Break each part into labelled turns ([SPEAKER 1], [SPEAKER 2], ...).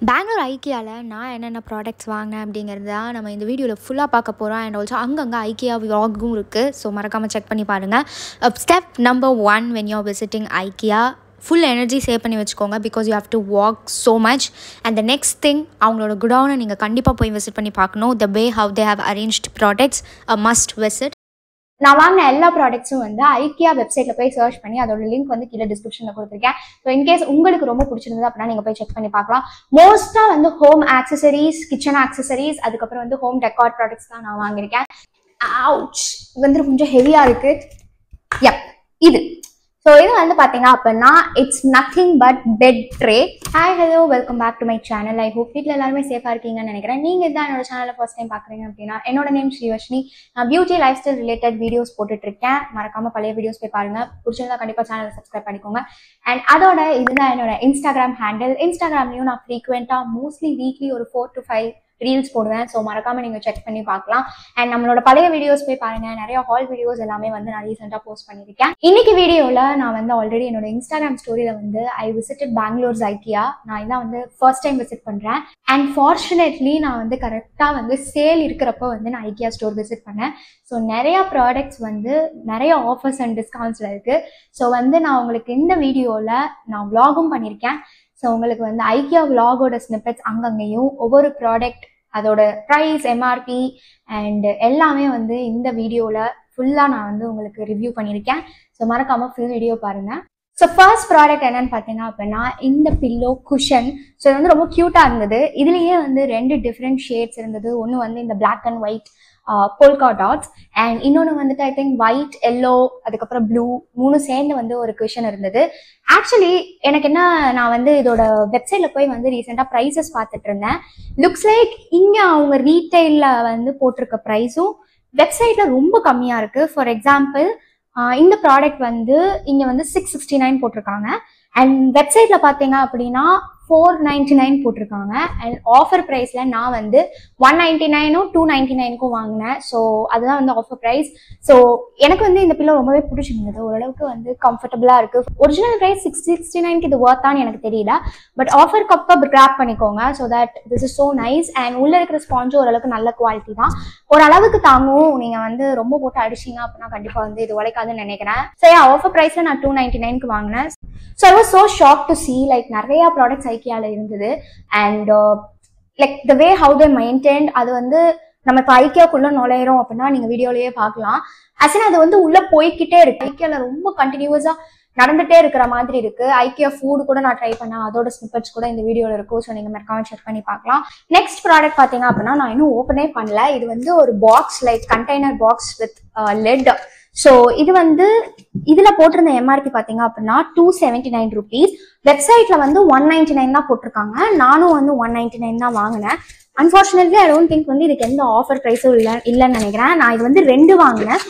[SPEAKER 1] பெங்களூர் ஐக்கியாவில் நான் என்னென்ன ப்ராடக்ட்ஸ் வாங்கினேன் அப்படிங்கிறது தான் நம்ம இந்த வீடியோவில் ஃபுல்லாக பார்க்க போகிறோம் அண்ட் ஆல்சோ அங்கங்கே ஐக்கியா விலாகும் இருக்குது ஸோ மறக்காமல் செக் பண்ணி பாருங்கள் step number one when you visiting IKEA full energy save பண்ணி வச்சுக்கோங்க. Because you have to walk so much and the next thing அவங்களோட குடவுனை நீங்கள் கண்டிப்பாக போய் விசிட் பண்ணி பார்க்கணும். The way how they have arranged products a must visit நான் வாங்கின எல்லா ப்ராடக்ட்ஸும் வந்து ஐக்கியா வெப்சைட்டில் போய் சர்ச் பண்ணி அதோட லிங்க் வந்து கீழே டிஸ்கிரிப்ஷன்ல கொடுத்துருக்கேன். ஸோ இன்கேஸ் உங்களுக்கு ரொம்ப பிடிச்சிருந்தது அப்படின்னா நீங்கள் போய் செக் பண்ணி பார்க்கலாம். மோஸ்ட்டாக வந்து ஹோம் ஆக்சசரிஸ் கிச்சன் ஆக்சசரிஸ் அதுக்கப்புறம் வந்து ஹோம் டெக்கார் ப்ராடக்ட்ஸ் தான் நான் வாங்கியிருக்கேன். அவுச் வந்து கொஞ்சம் ஹெவியாக இருக்குது யப் இது. ஸோ இது வந்து பார்த்தீங்க அப்படின்னா it's nothing but bed tray hi hello welcome back to my channel I hope வீட்டில் எல்லாருமே சேஃபாக இருக்கீங்கன்னு நினைக்கிறேன். நீங்கள் இதான் என்னோட சேனலில் ஃபர்ஸ்ட் டைம் பார்க்குறீங்க அப்படின்னா என்னோட நேம் ஸ்ரீவர்ஷினி. நான் beauty lifestyle related videos போட்டுட்டு இருக்கேன் பழைய வீடியோஸ் போய் பாருங்கள் பிடிச்சிருந்தா கண்டிப்பாக சேனலை சப்ஸ்கிரைப் பண்ணிக்கோங்க. அண்ட் அதோட இதுதான் என்னோட இன்ஸ்டாகிராம் ஹேண்டில் இன்ஸ்டாகிராம்லையும் நான் ஃப்ரீக்வெண்ட்டாக மோஸ்ட்லி வீக்லி ஒரு ஃபோர் டு ஃபைவ் ரீல்ஸ் போடுவேன். ஸோ மறக்காம நீங்கள் செக் பண்ணி பார்க்கலாம். அண்ட் நம்மளோட பழைய வீடியோஸ் போய் பாருங்க. நிறைய ஹால் வீடியோஸ் எல்லாமே வந்து நான் ரீசெண்டாக போஸ்ட் பண்ணியிருக்கேன். இன்னைக்கு வீடியோவில் நான் வந்து ஆல்ரெடி என்னோட இன்ஸ்டாகிராம் ஸ்டோரியில் வந்து ஐ விசிட்டட் பெங்களூர்ஸ் ஐக்கியா நான் இதான் வந்து ஃபர்ஸ்ட் டைம் விசிட் பண்ணுறேன் அண்ட் ஃபார்ச்சுனேட்லி நான் வந்து கரெக்டாக வந்து சேல் இருக்கிறப்ப வந்து நான் ஐக்கியா ஸ்டோர் விசிட் பண்ணேன். ஸோ நிறையா ப்ராடக்ட்ஸ் வந்து நிறைய ஆஃபர்ஸ் அண்ட் டிஸ்கவுண்ட்ஸில் இருக்குது ஸோ வந்து நான் உங்களுக்கு இந்த வீடியோவில் நான் vlogகும் பண்ணியிருக்கேன். ஸோ உங்களுக்கு வந்து ஐக்கியா விலாகோட ஸ்னிப்பெட்ஸ் அங்கங்கேயும் ஒவ்வொரு ப்ராடக்ட் அதோட ப்ரைஸ் எம்ஆர்பி அண்ட் எல்லாமே வந்து இந்த வீடியோவில் ஃபுல்லாக நான் வந்து உங்களுக்கு ரிவ்யூ பண்ணியிருக்கேன். ஸோ மறக்காமல் ஃபுல் வீடியோ பாருங்கள் ஸோ ஃபர்ஸ்ட் ப்ராடக்ட் என்னன்னு பார்த்தீங்க அப்படின்னா இந்த பில்லோ குஷன் ஸோ இது வந்து ரொம்ப க்யூட்டாக இருந்தது. இதுலேயே வந்து ரெண்டு டிஃப்ரெண்ட் ஷேட்ஸ் இருந்தது. ஒன்று வந்து இந்த black and white polka dots and இன்னொன்று வந்துட்டு ஐ திங்க் ஒயிட் எல்லோ அதுக்கப்புறம் ப்ளூ மூணு சேர்ந்து வந்து ஒரு குஷன் இருந்தது. ஆக்சுவலி எனக்கு என்ன நான் வந்து இதோட வெப்சைட்டில் போய் வந்து ரீசெண்டாக ப்ரைஸஸ் பார்த்துட்டு இருந்தேன். லுக்ஸ் லைக் இங்கே அவங்க ரீட்டைலில் வந்து போட்டிருக்க ப்ரைஸும் வெப்சைட்டில் ரொம்ப கம்மியாக இருக்குது ஃபார் எக்ஸாம்பிள் இந்த ப்ராடக்ட் வந்து இங்கே வந்து சிக்ஸ் சிக்ஸ்டி நைன் போட்டிருக்காங்க அண்ட் வெப்சைட்டில் பார்த்தீங்க அப்படின்னா ஃபோர் நைன்டி நைன் போட்டிருக்காங்க அண்ட் ஆஃபர் ப்ரைஸில் நான் வந்து ஒன் நைன்டி நைனும் டூ நைன்டி நைனுக்கும் வாங்கினேன். ஸோ அதுதான் வந்து ஆஃபர் ப்ரைஸ் ஸோ எனக்கு வந்து இந்த பில்லோ ரொம்பவே பிடிச்சிருந்தது. ஓரளவுக்கு வந்து கம்ஃபர்டபுளாக இருக்குது ஒரிஜினல் ப்ரைஸ் சிக்ஸ் சிக்ஸ்டி நைனுக்கு இது ஒர்த்தான்னு எனக்கு தெரியல. பட் ஆஃபர் கப்பை கிராப் பண்ணிக்கோங்க. So that this is so nice and உள்ளே இருக்கிற ஸ்பாஞ்சும் ஓரளவுக்கு நல்ல குவாலிட்டி தான். ஓரளவுக்கு தாங்கும். நீங்கள் வந்து ரொம்ப போட்டு அடிச்சிங்க அப்படின்னா கண்டிப்பாக வந்து இது உழைக்காதுன்னு நினைக்கிறேன். சரி ஆஃபர் ப்ரைஸில் நான் டூ நைன்டி நைனுக்கு வாங்கினேன். So I was so shock to see like நிறைய ப்ராடக்ட்ஸ் ஐக்கியாவில் இருந்தது. And like the way how they maintain அது வந்து நம்ம இப்போ ஐக்கியாக்குள்ள நுழையிறோம் அப்படின்னா நீங்கள் வீடியோலயே பார்க்கலாம். அசன் அது வந்து உள்ள போய்கிட்டே இருக்கு. ஐக்கியாவில் ரொம்ப கண்டினியூஸாக நடந்துட்டே இருக்கிற மாதிரி இருக்கு. ஐக்கியா ஃபுட் கூட நான் ட்ரை பண்ணேன். அதோட ஸ்னிப்பட்ஸ் கூட இந்த வீடியோவில் இருக்கும். ஸோ நீங்கள் மறக்காம செக் பண்ணி பார்க்கலாம். நெக்ஸ்ட் ப்ராடக்ட் பார்த்தீங்க அப்படின்னா நான் இன்னும் ஓப்பனே பண்ணல. இது வந்து ஒரு box like container box with lid so இது வந்து இதுல போட்டிருந்த எம்ஆர்பி பாத்தீங்க அப்படின்னா டூ செவன்டி நைன் ருபீஸ் வெப்சைட்ல வந்து ஒன் நைன்டி நைன் தான் போட்டிருக்காங்க. நானும் வந்து ஒன் நைன்டி நைன் தான் வாங்கினேன். அன்ஃபார்ச்சுனேட்லி ஐ டோன்ட் திங்க் வந்து இதுக்கு எந்த ஆஃபர் ப்ரைஸும் இல்லை இல்லைன்னு நினைக்கிறேன். நான் இது வந்து ரெண்டு வாங்கினேன்.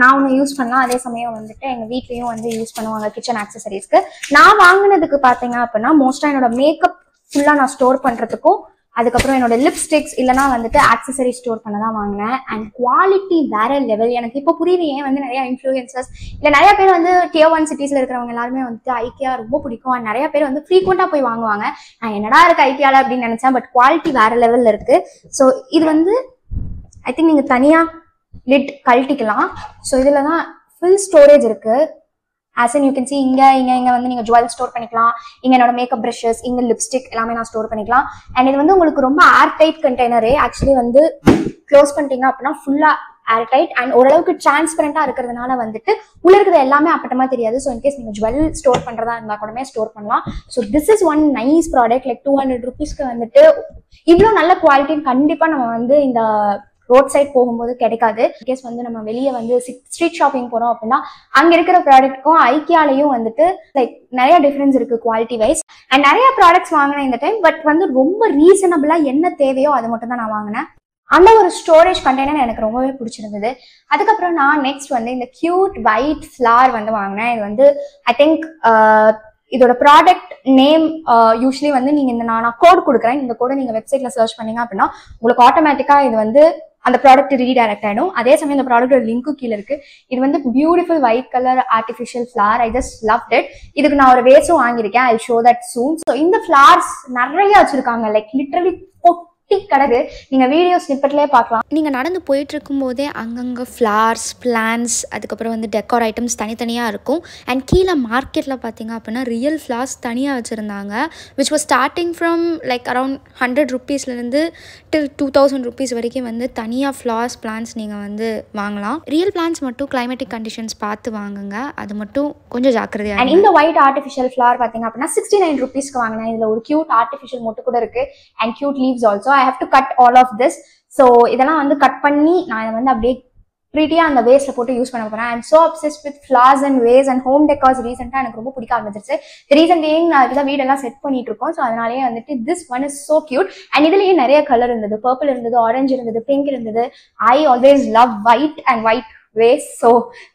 [SPEAKER 1] நான் ஒன்று யூஸ் பண்ணலாம். அதே சமயம் வந்துட்டு எங்கள் வீட்லேயும் வந்து யூஸ் பண்ணுவாங்க கிச்சன் ஆக்சசரிஸ்க்கு நான் வாங்கினதுக்கு பார்த்தீங்க அப்படின்னா மோஸ்ட்டாக என்னோட மேக்கப் ஃபுல்லாக நான் ஸ்டோர் பண்ணுறதுக்கும் அதுக்கப்புறம் என்னோட லிப்ஸ்டிக்ஸ் இல்லைனா வந்துட்டு ஆக்சசரி ஸ்டோர் பண்ண தான் வாங்கினேன். அண்ட் குவாலிட்டி வேற லெவல் எனக்கு இப்போ புரியுது ஏன் வந்து நிறைய இன்ஃப்ளூயன்சர்ஸ் இல்லை நிறைய பேர் வந்து டியர் ஒன் சிட்டிஸில் இருக்கிறவங்க எல்லாருமே வந்துட்டு ஐக்கியா ரொம்ப பிடிக்கும். அண்ட் நிறைய பேர் வந்து ஃப்ரீக்வெண்ட்டாக போய் வாங்குவாங்க. நான் என்னடா இருக்கு ஐக்கியாவில் அப்படின்னு நினச்சேன் பட் குவாலிட்டி வேற லெவலில் இருக்கு. ஸோ இது வந்து ஐ திங்க் நீங்கள் தனியாக லிட் கழட்டிக்கலாம். ஸோ இதில் தான் ஃபுல் ஸ்டோரேஜ் இருக்குது as an you can see இங்கே இங்கே இங்கே வந்து நீங்கள் ஜுவல் ஸ்டோர் பண்ணிக்கலாம். இங்கே என்னோட மேக்கப் ப்ரஷஸ் இங்கே லிப்ஸ்டிக் எல்லாமே நான் ஸ்டோர் பண்ணிக்கலாம். அண்ட் இது வந்து உங்களுக்கு ரொம்ப ஏர் டைட் கண்டெய்னரே ஆக்சுவலி வந்து க்ளோஸ் பண்ணிட்டீங்க அப்படின்னா ஃபுல்லாக ஏர் டைட் அண்ட் ஓரளவுக்கு டிரான்ஸ்பரண்டா இருக்கிறதுனால வந்துட்டு உள்ள இருக்கிறது எல்லாமே அப்பட்டமா தெரியாது. ஸோ இன்கேஸ் நீங்க ஜுவல் ஸ்டோர் பண்றதா இருந்தா கூடமே ஸ்டோர் பண்ணலாம். So this is one nice product like two hundred ருபீஸ்க்கு வந்துட்டு இவ்வளோ நல்ல குவாலிட்டின்னு கண்டிப்பா நம்ம வந்து இந்த ரோட் சைட் போகும்போது கிடைக்காது. கேஸ் வந்து நம்ம வெளியே வந்து ஸ்ட்ரீட் ஷாப்பிங் போறோம் அப்படின்னா அங்க இருக்கிற ப்ராடக்ட்க்கும் ஐக்கியாலையும் வந்துட்டு லைக் நிறைய டிஃபரன்ஸ் இருக்கு குவாலிட்டி வைஸ் அண்ட் நிறைய ப்ராடக்ட்ஸ் வாங்கினேன் இந்த டைம் பட் வந்து ரொம்ப ரீசனபிளா என்ன தேவையோ அது மட்டும் தான் நான் வாங்கினேன். அந்த ஒரு ஸ்டோரேஜ் கண்டெய்னர் எனக்கு ரொம்பவே பிடிச்சிருந்தது. அதுக்கப்புறம் நான் நெக்ஸ்ட் வந்து இந்த கியூட் ஒயிட் ஃப்ளார் வந்து வாங்கினேன். இது வந்து ஐ திங்க் இதோட ப்ராடக்ட் நேம் யூஸ்வலி வந்து நீங்க இந்த நான் கோட் கொடுக்குறேன். இந்த கோடை நீங்க வெப்சைட்ல சர்ச் பண்ணீங்க அப்படின்னா உங்களுக்கு ஆட்டோமேட்டிக்கா இது வந்து அந்த ப்ராடக்ட் ரீடைரக்ட் ஆயிடும். அதே சமயம் அந்த ப்ராடக்டோட லிங்க்கும் கீழே இருக்கு. இது வந்து beautiful white colour artificial flower I just love it இதுக்கு நான் ஒரு வேஸும் வாங்கியிருக்கேன். I show that soon so இந்த ஃபிளார்ஸ் நிறைய வச்சிருக்காங்க. லைக் லிட்டரலி கிடக்கு நீங்க வீடியோ ஸ்னிப்பட்லயே பார்க்கலாம்.
[SPEAKER 2] நீங்கள் நடந்து போயிட்டு இருக்கும்போதே அங்கங்கே ஃப்ளார்ஸ் பிளான்ஸ் அதுக்கப்புறம் வந்து டெக்கார் ஐட்டம்ஸ் தனித்தனியாக இருக்கும். அண்ட் கீழே மார்க்கெட்டில் பார்த்தீங்க அப்படின்னா ரியல் ஃப்ளார்ஸ் தனியாக வச்சுருந்தாங்க. Which was starting from like around hundred ருப்பீஸ்லேருந்து till two thousand rupees வரைக்கும் வந்து தனியாக ஃப்ளார்ஸ் பிளான்ஸ் நீங்கள் வந்து வாங்கலாம். ரியல் பிளான்ஸ் மட்டும் கிளைமேட்டிக் கண்டிஷன்ஸ் பார்த்து வாங்குங்க. அது மட்டும் கொஞ்சம் ஜாக்கிரதையாக
[SPEAKER 1] இந்த ஒயிட் ஆர்டிஃபிஷியல் ஃபிளவர் பாத்தீங்க அப்படின்னா சிக்ஸ்டி நைன் ருபீஸ்க்கு வாங்கினேன். இதுல ஒரு கியூட் ஆர்டிஃபிஷியல் மொட்டு கூட இருக்கு. And cute leaves also I have to cut all of this so இதெல்லாம் வந்து கட் பண்ணி நான் இதை வந்து அப்படியே ப்ரீட்டியா அந்த வேஸ்ட்ல போட்டு யூஸ் பண்ண போறேன். And so obsessed with flowers and vase and home decors ரீசெண்டா எனக்கு ரொம்ப பிடிக்க ஆரம்பிச்சிருச்சு. ரீசன் பீயிங் நான் இதுதான் வீடெல்லாம் செட் பண்ணிட்டு இருக்கோம். ஸோ அதனாலேயே வந்துட்டு this one is so cute and இதுலயே நிறைய கலர் இருந்தது. பர்பிள் இருந்தது ஆரஞ்சு இருந்தது பிங்க் இருந்தது. I always love white and white vase so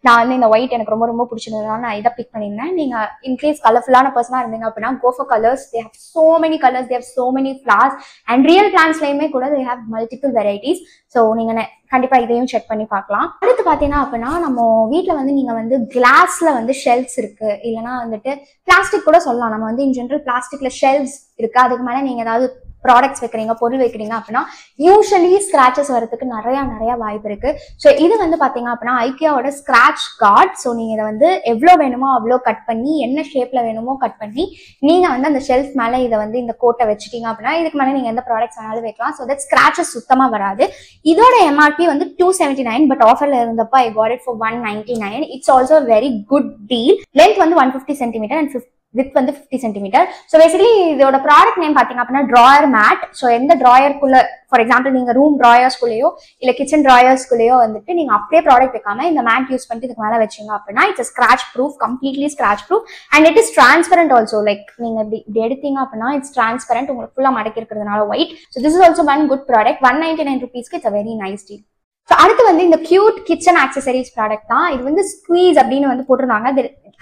[SPEAKER 1] நான் வந்து இந்த ஒயிட் எனக்கு ரொம்ப ரொம்ப பிடிச்சிருந்ததுனால நான் இதை பிக் பண்ணியிருந்தேன். நீங்கள் இன்கேஸ் கலர்ஃபுல்லான பர்சனாக இருந்தீங்க அப்படின்னா go for colours they have so many colours they have so many flowers and real பிளான்ஸ்லையுமே கூட they have multiple varieties so நீங்கள் கண்டிப்பாக இதையும் செக் பண்ணி பார்க்கலாம். அடுத்து பார்த்தீங்கன்னா அப்படின்னா நம்ம வீட்டில் வந்து நீங்கள் வந்து கிளாஸில் வந்து ஷெல்ஃப்ஸ் இருக்குது இல்லைன்னா வந்துட்டு பிளாஸ்டிக் கூட சொல்லலாம். நம்ம வந்து இன் ஜென்ரல் பிளாஸ்டிக்கில் ஷெல்ஃப்ஸ் இருக்குது அதுக்கு மேலே நீங்கள் ஏதாவது ப்ராடக்ட்ஸ் வைக்கிறீங்க பொருள் வைக்கிறீங்க அப்படின்னா யூஸ்வலி ஸ்கிராச்சஸ் வரதுக்கு நிறைய நிறைய வாய்ப்பு இருக்கு. ஸோ இது வந்து பாத்தீங்க அப்படின்னா ஐக்கியாவோட ஸ்கிராச் கார்ட் ஸோ நீங்க இதை வந்து எவ்வளோ வேணுமோ அவ்வளோ கட் பண்ணி என்ன ஷேப்ல வேணுமோ கட் பண்ணி நீங்க வந்து அந்த ஷெல்ஃப் மேல இதை வந்து இந்த கோட்டை வச்சுட்டீங்க அப்படின்னா இதுக்கு மேலே நீங்க எந்த ப்ராடக்ட்ஸ் வேணாலும் வைக்கலாம். ஸோ தட் ஸ்கிராச்சஸ் சுத்தமா வராது. இதோட எம்ஆர்பி வந்து டூ செவன்டி நைன் பட் ஆஃபர்ல இருந்தப்போ I got it for one ninety nine it's also very good deal length வந்து one fifty centimetre and width வந்து ஃபிஃப்டி சென்டிமீட்டர் ஸோ பேசிக்கலி இதோட ப்ராடக்ட் நேம் பார்த்தீங்க அப்படின்னா ட்ராயர் மேட் ஸோ எந்த ட்ராயர்க்குள்ள for example நீங்கள் ரூம் ட்ராயர்ஸ்குள்ளேயோ இல்லை கிச்சன் ட்ராயர்ஸ்குள்ளேயோ வந்துட்டு நீங்கள் அப்படியே ப்ராடக்ட் வைக்காம இந்த மேட் யூஸ் பண்ணிட்டு இதுக்கு மேல வச்சிங்க அப்படின்னா it's scratch proof completely scratch proof and it is transparent also like நீங்க இப்படி இப்படி எடுத்தீங்க அப்படின்னா இட்ஸ் டிரான்ஸ்பரண்ட் உங்களுக்கு ஃபுல்லாக மடக்கி இருக்கிறதுனால white so this is also one good product one ninety nine ருபீஸ்க்கு it's very nice deal so அடுத்து வந்து இந்த கியூட் கிச்சன் ஆக்சசரிஸ் ப்ராடக்ட் தான். இது வந்து ஸ்குவீஸ் அப்படின்னு வந்து போட்டிருந்தாங்க.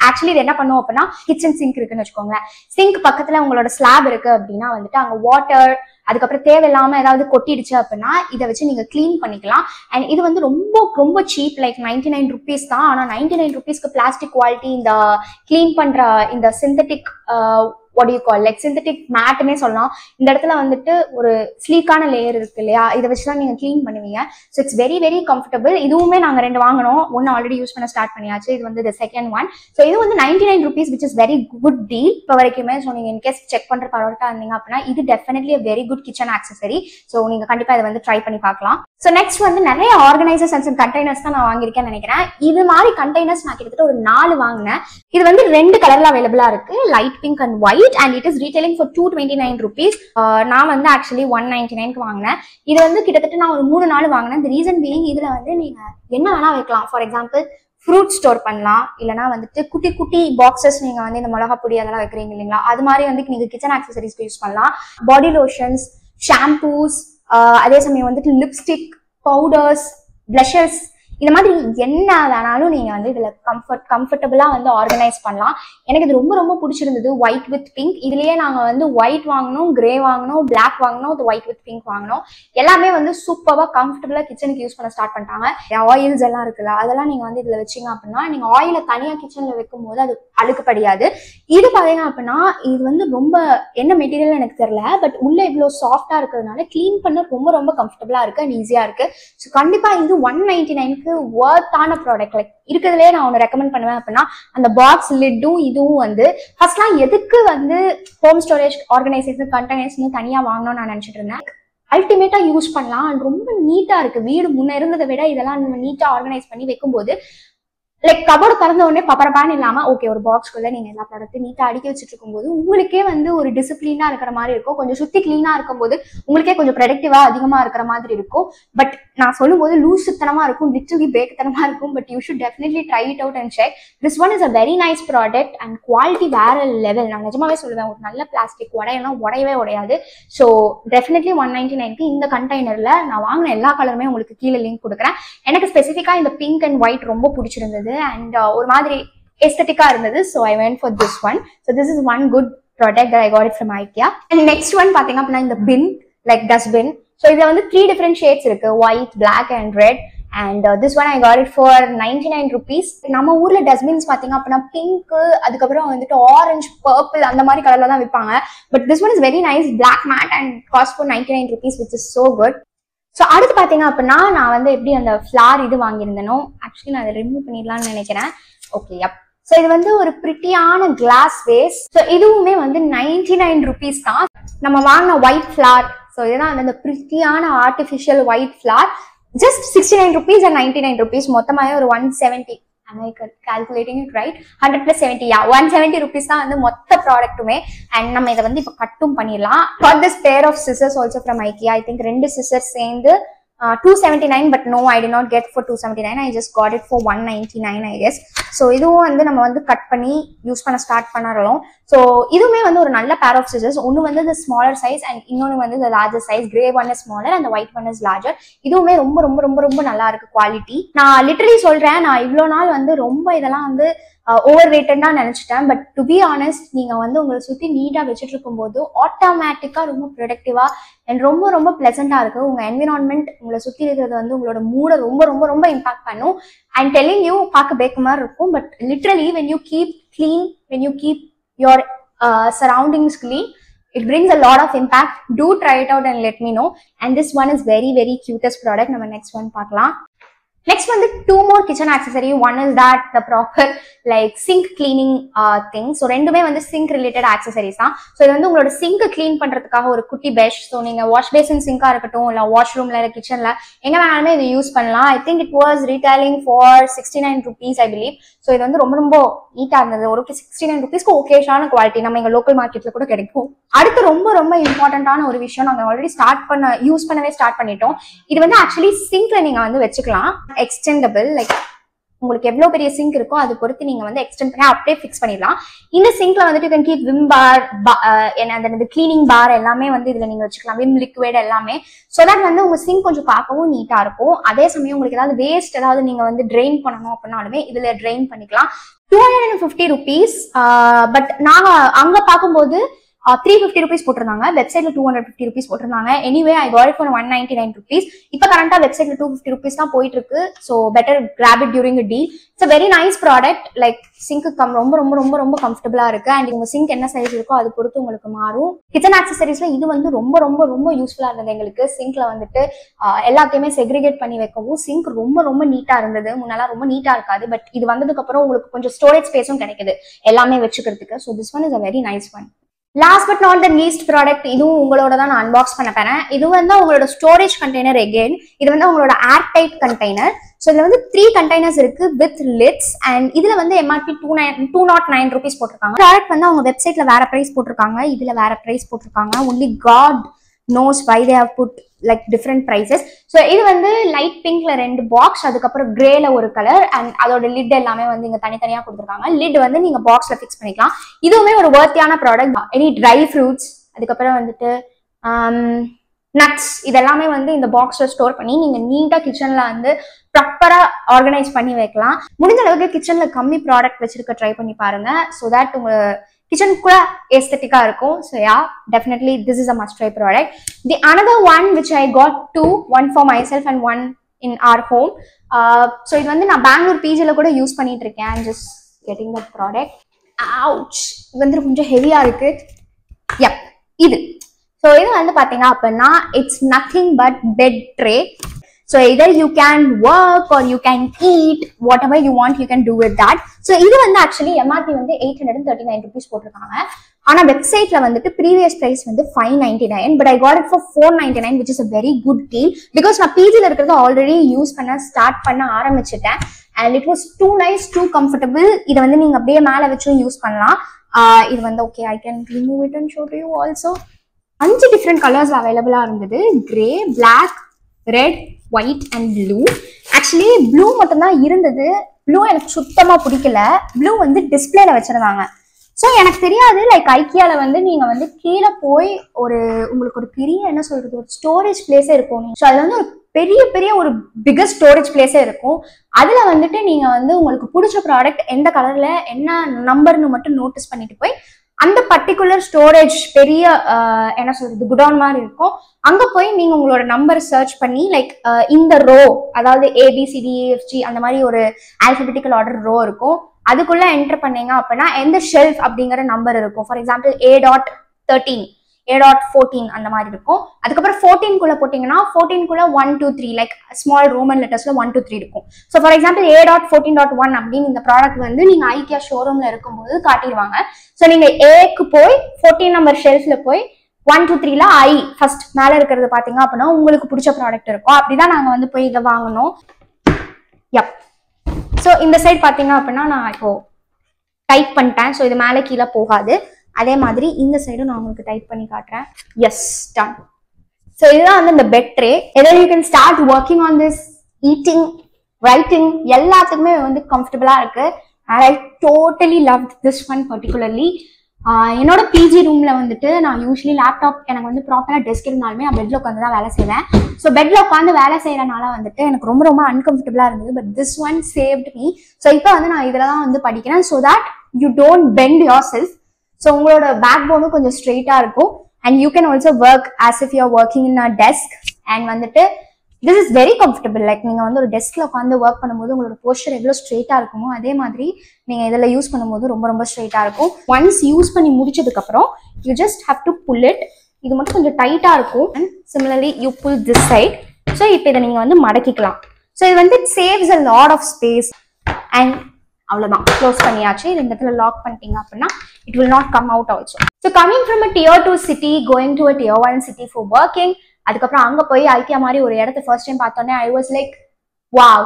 [SPEAKER 1] ஆக்சுவலி இது என்ன பண்ணும் அப்படின்னா கிச்சன் சிங்க் இருக்குன்னு வச்சுக்கோங்க சிங்க் பக்கத்துல உங்களோட ஸ்லாப் இருக்கு அப்படின்னா வந்துட்டு அங்க வாட்டர் அதுக்கப்புறம் தேவையில்லாம ஏதாவது கொட்டிடுச்சு அப்படின்னா இதை வச்சு நீங்க க்ளீன் பண்ணிக்கலாம். அண்ட் இது வந்து ரொம்ப ரொம்ப cheap like ninety nine rupees தான். ஆனா நைன்டி நைன் ருபீஸ்க்கு பிளாஸ்டிக் குவாலிட்டி இந்த க்ளீன் பண்ற இந்த synthetic what you call like synthetic மேட்டுன்னே சொல்லலாம். இந்த இடத்துல வந்துட்டு ஒரு ஸ்லீக்கான லேயர் இருக்கு இல்லையா? இதை வச்சு தான் நீங்க க்ளீன் பண்ணுவீங்க. So it's very very comfortable இதுவுமே நாங்க ரெண்டு வாங்கினோம். ஒன்று ஆல்ரெடி யூஸ் பண்ண ஸ்டார்ட் பண்ணியாச்சு. இது வந்து செகண்ட் ஒன் ஸோ இது வந்து ninety nine rupees which is very good deal இப்போ வரைக்குமே ஸோ நீங்க இன்கேஸ் செக் பண்ற ப்ராடக்டா இருந்தீங்க அப்படின்னா இது definitely very good kitchen accessory so நீங்க கண்டிப்பா இதை வந்து ட்ரை பண்ணி பார்க்கலாம். ஸோ நெக்ஸ்ட் வந்து நிறைய ஆர்கனைசர்ஸ் அண்ட் கண்டெய்னர்ஸ் தான் நான் வாங்கியிருக்கேன்னு நினைக்கிறேன். இது மாதிரி கண்டெய்னர்ஸ் நான் கிட்டத்தட்ட ஒரு நாலு வாங்கினேன். இது வந்து ரெண்டு கலர்ல அவைலபிளா இருக்கு. Light pink and white and it is retailing for two twenty nine rupees நான் வந்து ஆக்சுவலி ஒன் நைன்டி நைன்க்கு வாங்கினேன். இது வந்து கிட்டத்தட்ட நான் ஒரு மூணு நாள் வாங்கினேன். இந்த ரீசன் பீயிங் இதுல வந்து நீங்க என்ன வேணா வைக்கலாம். ஃபார் எக்ஸாம்பிள் ஃப்ரூட் ஸ்டோர் பண்ணலாம். இல்லைனா வந்துட்டு குட்டி குட்டி பாக்ஸஸ் நீங்க வந்து இந்த மிளகா பொடி அதெல்லாம் வைக்கிறீங்க இல்லைங்களா? அது மாதிரி வந்து நீங்க கிச்சன் ஆக்சசரிஸ்க்கு யூஸ் பண்ணலாம். பாடி லோஷன்ஸ் ஷாம்பூஸ் அதே சமயம் வந்துட்டு லிப்ஸ்டிக் பவுடர்ஸ் பிளஷர்ஸ் இந்த மாதிரி என்ன வேணாலும் நீங்க வந்து இதுல கம்ஃபர்ட் கம்ஃபர்டபுளா வந்து ஆர்கனைஸ் பண்ணலாம். எனக்கு இது ரொம்ப ரொம்ப பிடிச்சிருந்தது. ஒயிட் வித் பிங்க் இதுலயே நாங்க வந்து ஒயிட் வாங்கினோம் கிரே வாங்கினோம் பிளாக் வாங்கினோம் ஒயிட் வித் பிங்க் வாங்கினோம். எல்லாமே வந்து சூப்பரா கம்ஃபர்டபுளா கிச்சனுக்கு யூஸ் பண்ண ஸ்டார்ட் பண்ணிட்டாங்க. ஆயில்ஸ் எல்லாம் இருக்குல்ல அதெல்லாம் நீங்க வந்து இதுல வச்சீங்க அப்படின்னா நீங்க ஆயில தனியா கிச்சன்ல வைக்கும் போது அது அழுக்குப்படியாது. இது பாத்தீங்க அப்படின்னா இது வந்து ரொம்ப என்ன மெட்டீரியல் எனக்கு தெரியல பட் உள்ள இவ்வளவு சாஃப்டா இருக்கிறதுனால க்ளீன் பண்ண ரொம்ப ரொம்ப கம்ஃபர்டபுளா இருக்கு அண்ட் ஈஸியா இருக்கு. ஸோ கண்டிப்பா இது ஒன் நைன்டி நைனுக்கு ஒர்த்தான ப்ராடக்ட் லைக் இருக்கிறதுலே நான் ஒன்று ரெக்கமெண்ட் பண்ணுவேன் அப்படின்னா அந்த பாக்ஸ் லிட்டும் இதுவும் வந்து ஃபர்ஸ்ட்லாம் எதுக்கு வந்து ஹோம் ஸ்டோரேஜ் ஆர்கனைசேஷன் கண்டெய்னர்ஸ்னு தனியாக வாங்கணும்னு நான் நினைச்சிட்டு இருந்தேன். அல்டிமேட்டா யூஸ் பண்ணலாம். அண்ட் ரொம்ப நீட்டா இருக்கு. வீடு முன்ன இருந்ததை விட இதெல்லாம் நம்ம நீட்டா ஆர்கனைஸ் பண்ணி வைக்கும்போது லைக் கபோர்டு திறந்த உடனே பப்பரப்பான்னு இல்லாம ஓகே ஒரு பாக்ஸ்க்குள்ளே நீங்க எல்லா ப்ராடக்ட்டும் நீட்டா அடுக்கி வச்சுட்டு இருக்கும்போது உங்களுக்கே வந்து ஒரு டிசிப்ளினா இருக்கிற மாதிரி இருக்கும். கொஞ்சம் சுத்தி கிளீனா இருக்கும்போது உங்களுக்கே கொஞ்சம் ப்ரொடக்டிவா அதிகமா இருக்கிற மாதிரி இருக்கும். பட் நான் சொல்லும்போது லூசுத்தனமா இருக்கும் லிட்டரலி பேக்குத்தனமாக இருக்கும். But you should definitely try it out and check this one is a very nice product and quality வேற லெவல் நான் நிஜமாவே சொல்லுவேன் ஒரு நல்ல பிளாஸ்டிக் உடையெல்லாம் உடையவே உடையாது. ஸோ டெஃபினெட்லி ஒன் நைன்டி நைன்க்கு இந்த கண்டெய்னர்ல நான் வாங்கின எல்லா கலருமே உங்களுக்கு கீழே லிங்க் கொடுக்குறேன். எனக்கு ஸ்பெசிஃபிக்கா இந்த பிங்க் அண்ட் ஒயிட் ரொம்ப பிடிச்சிருந்தது. அண்ட் ஒரு மாதிரி எஸ்தட்டிக்கா இருந்தது. So I went for this one so this is one good product I got it from IKEA and next one பாத்தீங்க அப்படின்னா இந்த பின் லைக் டஸ்ட்பின் ஸோ இதில் வந்து த்ரீ டிஃப்ரெண்ட் ஷேட்ஸ் இருக்கு. White black and red and this one I got it for ninety nine rupees நம்ம ஊர்ல dustbins பாத்தீங்க அப்படின்னா பிங்க் அதுக்கப்புறம் வந்துட்டு ஆரஞ்சு பர்பிள் அந்த மாதிரி கலர்ல தான் விற்பாங்க but this one is very nice black matte and cost for ninety nine rupees which is so good so அடுத்து பார்த்தீங்க அப்படின்னா நான் வந்து எப்படி அந்த ஃப்ளார் இது வாங்கியிருந்தேனோ ஆக்சுவலி நான் அதை ரிமூவ் பண்ணிடலாம்னு நினைக்கிறேன். ஓகே அப் ஸோ இது வந்து ஒரு பிரிட்டியான கிளாஸ் வேஸ் ஸோ இதுவுமே வந்து நைன்டி நைன் ருபீஸ் தான். நம்ம வாங்கின ஒயிட் ஃப்ளார் ஸோ இதுதான் அந்த பிரிட்டியான artificial white flower just sixty nine rupees and ninety nine rupees மொத்தமாகவே ஒரு one seventy calculating it right hundred plus seventy yeah one seventy rupees தான் வந்து மொத்த ப்ராடக்ட்டுமே அண்ட் நம்ம இதை வந்து இப்போ கட்டும் பண்ணிடலாம். For this pair of scissors also from IKEA I think ரெண்டு சிசர்ஸ் சேர்ந்து two seventy nine but no I did not get for two seventy nine I just got it for one ninety nine I guess so இதுவும் வந்து நம்ம வந்து cut பண்ணி use பண்ண start பண்ணறோம். So இதுவுமே வந்து ஒரு நல்ல பேர் ஆஃப் சிசர்ஸ் ஒன்று வந்து இந்த ஸ்மாலர் சைஸ் அண்ட் இன்னொன்று வந்து இந்த larger size grey one is smaller அந்த ஒயிட் ஒன் இஸ் லார்ஜர் இதுவுமே ரொம்ப ரொம்ப ரொம்ப ரொம்ப நல்லா இருக்கு குவாலிட்டி நான் லிட்டரலி சொல்றேன் நான் இவ்வளோ நாள் வந்து ரொம்ப இதெல்லாம் வந்து ஓவர் ரேட்டடா நினைச்சிட்டேன். பட் டு பி ஆனஸ்ட் நீங்க வந்து உங்களை சுத்தி நீட்டா வச்சுட்டு இருக்கும்போது ஆட்டோமேட்டிக்கா ரொம்ப ப்ரொடக்டிவா அண்ட் ரொம்ப ரொம்ப பிளசண்டா இருக்கு. உங்க என்விரான்மெண்ட் உங்களை சுத்தி இருக்கிறது வந்து உங்களோட மூடை ரொம்ப ரொம்ப ரொம்ப இம்பாக்ட் பண்ணும். அண்ட் டெல்லிங் யூ பார்க்க பேக்க மாதிரி இருக்கும். But literally when you keep clean when you keep your surroundings clean it brings a lot of impact do try it out and let me know and this one is very very cutest product நம்ம next one next வந்து two more kitchen accessory one is that the proper like sink cleaning thing so ரெண்டுமே வந்து sink related accessories தான். So இது வந்து உங்களோட sink clean பண்றதுக்காக ஒரு குட்டி பெஷ் ஸோ நீங்க வாஷ் பேசின் சிங்கா இருக்கட்டும் இல்லை வாஷ்ரூம்ல இல்லை கிச்சன்ல எங்க வேணாலுமே இது யூஸ் பண்ணலாம். I think it was retailing for sixty nine rupees I believe so இது வந்து ரொம்ப ரொம்ப நீட்டா இருந்தது. ஒரு சிக்ஸ்டி நைன் ருபீஸ்க்கு ஓகேஷான குவாலிட்டி நம்ம எங்க லோக்கல் மார்க்கெட்ல கூட கிடைக்கும். அடுத்து ரொம்ப ரொம்ப இம்பார்ட்டன்டான ஒரு விஷயம் நாங்கள் ஆல்ரெடி ஸ்டார்ட் பண்ண யூஸ் பண்ணவே ஸ்டார்ட் பண்ணிட்டோம். இது வந்து ஆக்சுவலி சிங்க்ல நீங்க வந்து வச்சுக்கலாம். எக்ஸ்டெண்டபிள் லைக் உங்களுக்கு எவ்வளோ பெரிய சிங்க் இருக்கோ அது பொறுத்து நீங்க வந்து எக்ஸ்டெண்ட் பண்ணி அப்படியே ஃபிக்ஸ் பண்ணிடலாம். இந்த சிங்க்ல வந்துட்டு கேன் கீப் விம் பார் என்ன அந்த கிளீனிங் பார் எல்லாமே வந்து இதுல நீங்க வச்சுக்கலாம். விம் லிக்விட் எல்லாமே. ஸோ தட் வந்து உங்க சிங்க் கொஞ்சம் பார்க்கவும் நீட்டா இருக்கும். அதே சமயம் உங்களுக்கு ஏதாவது வேஸ்ட் ஏதாவது நீங்க வந்து ட்ரெயின் பண்ணணும் அப்படின்னாலுமே இதுல ட்ரெயின் பண்ணிக்கலாம். Two hundred and fifty rupees but நாங்க அங்க பார்க்கும்போது த்ரீ ஃபிஃப்டி ருபீஸ் போட்டிருந்தாங்க. வெப்சைட்ல டூ ஹண்ட்ரட் ஃபிஃப்டி ருபீஸ் போட்டிருந்தாங்க. Anyway I got for one ninety nine rupees இப்போ கரண்டா வெப்சைட்ல டூ ஃபிஃப்டி ருபீஸ் தான் போயிட்டு இருக்கு so better grab it during the it's very nice product like sink come ரொம்ப ரொம்ப ரொம்ப ரொம்ப கம்ஃபர்டபுளா இருக்கு. அண்ட் உங்க சிங்க் என்ன சைஸ் இருக்கோ அது பொறுத்து உங்களுக்கு மாறும். கிச்சன் ஆக்சசரிஸ்ல இது வந்து ரொம்ப ரொம்ப ரொம்ப யூஸ்ஃபுல்லா இருந்தது எங்களுக்கு. சிங்க்ல வந்துட்டு எல்லாத்தையுமே செக்ரிகேட் பண்ணி வைக்கவும் சிங்க் ரொம்ப ரொம்ப நீட்டா இருந்தது. முன்னெல்லாம் ரொம்ப நீட்டா இருக்காது. பட் இது வந்ததுக்கு அப்புறம் உங்களுக்கு கொஞ்சம் ஸ்டோரேஜ் ஸ்பேஸும் கிடைக்குது. எல்லாமே வச்சுக்கிறதுக்கு. So this one is a very nice one last but not the least product இதுவும் உங்களோட தான் நான் அன்பாக்ஸ் பண்ண போறேன். இது வந்து உங்களோட ஸ்டோரேஜ் கண்டெய்னர் எகெயின் இது வந்து உங்களோட ஏர் டைட் கண்டெய்னர் ஸோ இதுல வந்து த்ரீ கண்டெய்னர்ஸ் இருக்கு வித் லிட்ஸ் அண்ட் இதுல வந்து MRP two nine two not nine rupees போட்டிருக்காங்க. ப்ராடக்ட் வந்து அவங்க வெப்சைட்ல வேற ப்ரைஸ் போட்டிருக்காங்க. இதுல வேற ப்ரைஸ் போட்டிருக்காங்க. Only god knows why they have put like different prices so இது வந்து லைட் பிங்க்ல ரெண்டு பாக்ஸ் அதுக்கப்புறம் கிரேல ஒரு கலர் அண்ட் அதோட லிட் எல்லாமே வந்து இங்க தனித்தனியா கொடுத்துருக்காங்க. லிட் வந்து நீங்க பாக்ஸ்ல ஃபிக்ஸ் பண்ணிக்கலாம். இதுவுமே ஒரு வர்த்தியான ப்ராடக்ட் எனி ட்ரை ஃப்ரூட்ஸ் அதுக்கப்புறம் வந்துட்டு um, நட்ஸ் இதெல்லாமே வந்து இந்த பாக்ஸ்ல ஸ்டோர் பண்ணி நீங்க நீட்டா கிச்சன்ல வந்து ப்ராப்பரா ஆர்கனைஸ் பண்ணி வைக்கலாம். முடிஞ்ச அளவுக்கு கிச்சன்ல கம்மி ப்ராடக்ட் வச்சிருக்க ட்ரை பண்ணி பாருங்க. ஸோ தட் உங்க கிச்சன் கூட ஏஸ்தட்டிக்காக இருக்கும். So yeah definitely this is a must try product the another one which I got two one for myself and one in our home so இது வந்து நான் பெங்களூர் பிஜியில் கூட யூஸ் பண்ணிட்டு இருக்கேன். Just getting that product ouch இது வந்து கொஞ்சம் ஹெவியாக இருக்கு. எப் இது. ஸோ இது வந்து பார்த்தீங்க அப்படின்னா it's nothing but bed tray so either you can work or you can eat whatever you want you can do with that so இது வந்து ஆக்சுவலி எம்ஆர்பி வந்து eight hundred thirty nine rupees போட்டிருக்காங்க. ஆனால் வெப்சைட்ல வந்துட்டு ப்ரீவியஸ் ப்ரைஸ் வந்து five ninety nine but I got it for four ninety nine which is a very good deal because நான் பிஜியில் இருக்கிறது ஆல்ரெடி யூஸ் பண்ண ஸ்டார்ட் பண்ண ஆரம்பிச்சிட்டேன். And it was too nice too comfortable இதை வந்து நீங்கள் அப்படியே மேலே வச்சும் யூஸ் பண்ணலாம். இது வந்து okay I can remove it and show to you also அஞ்சு டிஃப்ரெண்ட் கலர்ஸ் அவைலபிளாக இருந்தது. Grey black red white and blue actually blue மட்டும்தான் இருந்தது. ப்ளூ எனக்கு சுத்தமாக பிடிக்கல. ப்ளூ வந்து டிஸ்பிளேல வச்சிருந்தாங்க. ஸோ எனக்கு தெரியாது லைக் ஐக்கியாவில் வந்து நீங்கள் வந்து கீழே போய் ஒரு உங்களுக்கு ஒரு பெரிய என்ன சொல்கிறது ஒரு ஸ்டோரேஜ் பிளேஸே இருக்கும். ஸோ அதில் வந்து ஒரு பெரிய பெரிய ஒரு பிக்கஸ்ட் ஸ்டோரேஜ் பிளேஸே இருக்கும். அதில் வந்துட்டு நீங்கள் வந்து உங்களுக்கு பிடிச்ச ப்ராடக்ட் எந்த கலரில் என்ன நம்பர்னு மட்டும் நோட்டீஸ் பண்ணிட்டு போய் அந்த பர்டிகுலர் ஸ்டோரேஜ் பெரிய என்ன சொல்றது குடோன் மாதிரி இருக்கும். அங்க போய் நீங்க உங்களோட நம்பர் சர்ச் பண்ணி லைக் இந்த ரோ அதாவது A B C D F G e, அந்த மாதிரி ஒரு ஆல்பபெட்டிக்கல் ஆர்டர் ரோ இருக்கும். அதுக்குள்ள என்டர் பண்ணீங்க அப்படின்னா எந்த ஷெல்ஃப் அப்படிங்கிற நம்பர் இருக்கும். For example A dot thirteen A dot fourteen அந்த மாதிரி இருக்கும். அதுக்கப்புறம் ஃபோர்டீன்குள்ள போட்டிங்கன்னா ஃபோர்டீன்குள்ள one two three like small Roman லெட்டர்ஸ்ல one two three இருக்கும். So for example A dot fourteen dot one அப்படின்னு இந்த ப்ராடக்ட் வந்து நீங்க ஐக்கியா ஷோரூம்ல இருக்கும்போது காட்டிடுவாங்க. ஸோ நீங்க ஏக்கு போய் ஃபோர்டீன் நம்பர் ஷெல்ஃப்ல போய் ஒன் டூ த்ரீல ஐ ஃபர்ஸ்ட் மேல இருக்கிறது பாத்தீங்க அப்படின்னா உங்களுக்கு பிடிச்ச ப்ராடக்ட் இருக்கும். அப்படிதான் நாங்க வந்து போய் இதை வாங்கணும். யப் ஸோ இந்த சைட் பாத்தீங்க அப்படின்னா நான் இப்போ டைப் பண்ணிட்டேன். ஸோ இது மேலே கீழே போகாது. அதே மாதிரி இந்த சைடும் நான் உங்களுக்கு டைப் பண்ணி காட்டுறேன். எஸ் டன் ஸோ இதுதான் வந்து இந்த bed tray you can start working on this eating writing எல்லாத்துக்குமே வந்து கம்ஃபர்டபுளாக இருக்கு. I totally love this one particularly என்னோட பிஜி ரூம்ல வந்துட்டு நான் யூஸ்வலி லேப்டாப் எனக்கு வந்து ப்ராப்பராக டெஸ்க் இருந்தாலுமே நான் பெட்ல உட்காந்து தான் வேலை செய்வேன். ஸோ பெட்ல உட்காந்து வேலை செய்யறனால வந்துட்டு எனக்கு ரொம்ப ரொம்ப அன்கம்ஃபர்டபுளாக இருந்தது. But this one saved me so இப்போ வந்து நான் இதில் தான் வந்து படிக்கிறேன். So that you don't bend yourself so உங்களோட பேக் போனும் கொஞ்சம் ஸ்ட்ரெயிட்டாக இருக்கும். And you can also work as if you're working in a desk and வந்துட்டு this is very comfortable like நீங்கள் வந்து ஒரு டெஸ்கில் உட்காந்து ஒர்க் பண்ணும்போது உங்களோட போஸ்டர் எவ்வளோ ஸ்ட்ரெயிட்டாக இருக்குமோ அதே மாதிரி நீங்கள் இதில் யூஸ் பண்ணும்போது ரொம்ப ரொம்ப ஸ்ட்ரெயிட்டாக இருக்கும். ஒன்ஸ் யூஸ் பண்ணி முடிச்சதுக்கப்புறம் you just have to pull it இது மட்டும் கொஞ்சம் டைட்டாக இருக்கும். And similarly you pull this side so இப்போ இதை நீங்கள் வந்து மடக்கிக்கலாம். ஸோ இது வந்து saves a lot of space and அவ்வளோதான் க்ளோஸ் பண்ணியாச்சு. இது இந்த இடத்துல லாக் பண்ணிட்டீங்க அப்படின்னா it will not come out also so coming from a tier two city going to a tier one city for working அதுக்கப்புறம் அங்கே போய் ஐக்கியா மாதிரி ஒரு இடத்த ஃபர்ஸ்ட் டைம் பார்த்தோன்னே I was like wow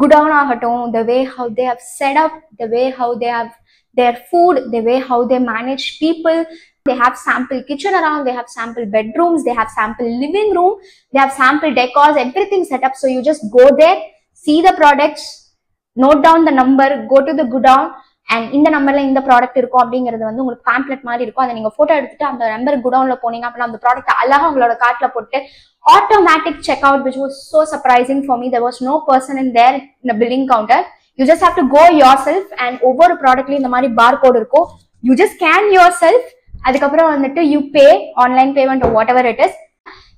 [SPEAKER 1] godown ஆகட்டும். The way how they have set up the way how they have their food the way how they manage people they have sample kitchen around they have sample bedrooms they have sample living room they have sample decors everything set up. So you just go there see the products note down the number go to the godown and இந்த நம்பர்ல இந்த product இருக்கும் அப்படிங்கிறது வந்து உங்களுக்கு pamphlet மாதிரி இருக்கும். அதை நீங்க போட்டோ எடுத்துட்டு அந்த நம்பர் குடவுன்ல போனீங்க அப்படின்னா அந்த ப்ராடக்ட் அழகா உங்களோட கார்ட்ல போட்டு automatic check out which was so surprising for me there was no person in there இந்த billing counter you just have to go yourself and ஒவ்வொரு ப்ராடக்ட்லயும் இந்த மாதிரி பார் கோட் இருக்கும். You just scan yourself அதுக்கப்புறம் வந்துட்டு you pay online payment whatever it is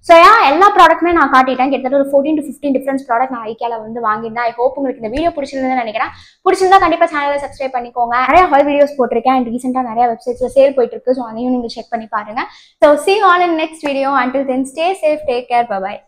[SPEAKER 1] so ஏன் எல்லா ப்ராடக்ட்டுமே நான் காட்டிட்டேன். கிட்டத்தட்ட ஒரு fourteen to fifteen different product நான் ஐக்கியால வந்து வாங்கியிருந்தேன். ஐ ஹோப் உங்களுக்கு இந்த வீடியோ பிடிச்சிருந்ததுன்னு நினைக்கிறேன். பிடிச்சிருந்தா கண்டிப்பாக சேனலை சப்ஸ்கிரைப் பண்ணிக்கோங்க. நிறைய ஹால் வீடியோஸ் போட்டிருக்கேன் அண்ட் ரீசெண்டாக நிறைய வெப்சைட்ஸில் சேல் போயிட்டு இருக்கு ஸோ அதையும் நீங்கள் செக் பண்ணி பாருங்க. So see all in next video until then stay safe take care bye bye